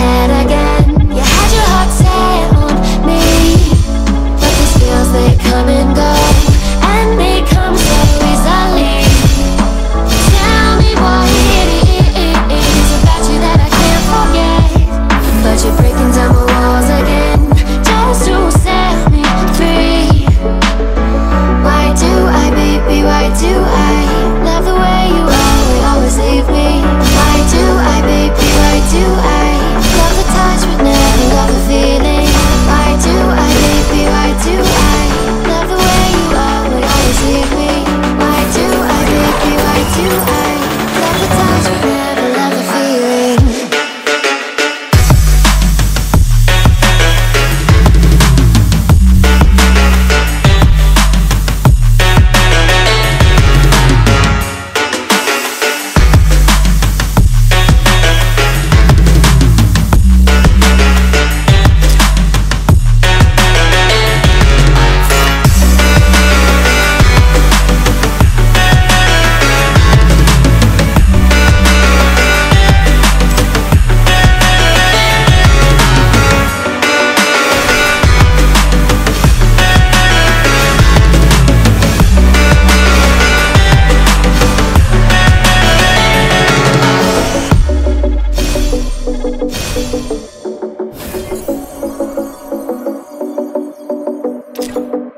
head you.